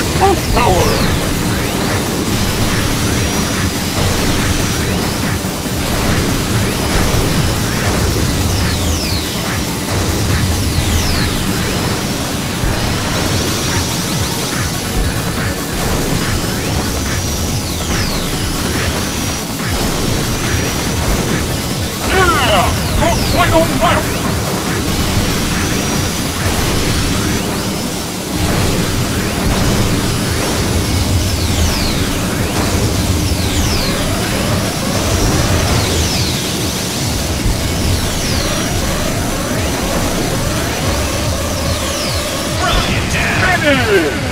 the Tooth Tower! Yeah! Go Finish!